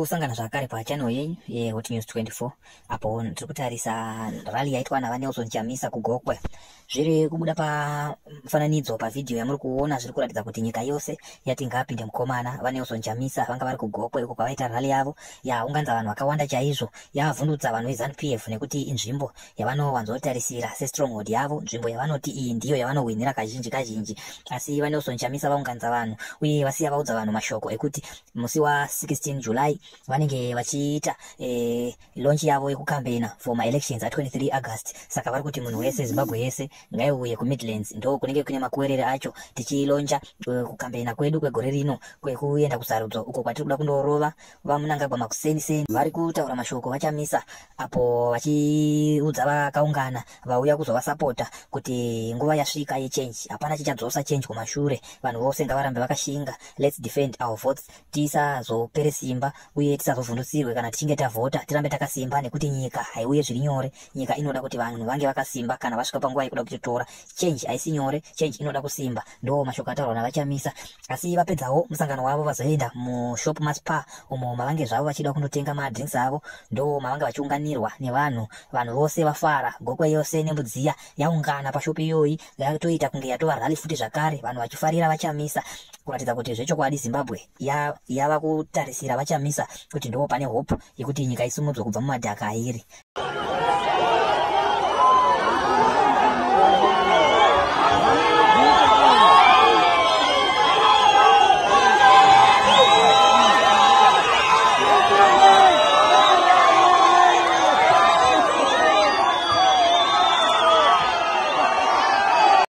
kusangana zvakare pachanel yenyu yehot news 24 apo tiri kutarisa rali yaitwa navanelson chamisa kugokwe zviri kubuda pamufananidzo pavhidhiyo yamuri kuona zviri kuratidza kuti nyika yose yati ngapinde mukomana. Vanelson chamisa vanga vari kugokwe uko kwavaita rali yavo. Yaunganza vanhu vakawanda chaizvo. Yavavhundutsa vanhu vezanup f nekuti inzvimbo yavanowanzotarisira sestronghold yavo nzvimbo yavanoti iyi ndiyo yavanohwinira kazhinji kazhinji. Asi vanelson chamisa vaunganza vanhu uye vasiya vaudza vanhu mashoko ekuti musi wa16 july vanenge vachiita e, launch yavo yekukambena for maelections a23 august. Saka vari kuti munhu wese zimbabwe yese ngaiuye kumidlands. Ndo kunenge kune makuwerere acho tichilonja uh, kukambena kwedu kwegore rino kwekuenda kusarudzo uko kwatiri kuda kundorova. Vamunangagwa makuseniseni vari kutaura mashoko vachamisa apo vachiudza vakaungana vauya kuzovasapota kuti nguva yasvika yechange. Hapana chichadzosa change kumashure. Vanhu vose ngavarambe vakashinga. Lets defend our votes. Tisazopere simba uye tisazovhundutsirwe kana tichinge tavhota tirambe takasimba nekuti nyika haiuye zviri nyore. Nyika inoda kuti vanhu vange vakasimba kana vasvika panguva yekuda kutitora change haisi nyore change inoda kusimba. Ndo mashoko ataurwa navachamisa. Asi vapedzawo musangano wavo vazoenda mushop maspa umo mavange zvavo vachida kundotenga madrinks avo. Ndo mavange vachiunganirwa nevanhu. Vanhu vose vafara. Gokwe yose nemudziya yaungana pashopi iyoyi. Yatoita kunge yatova rali futi zvakare. Vanhu vachifarira vachamisa. Kuratidza kuti zvechokwadi zimbabwe yava kutarisira vachamisa kuti ndo pane hope yekuti nyika isumudzwe kubva mumadhaka airi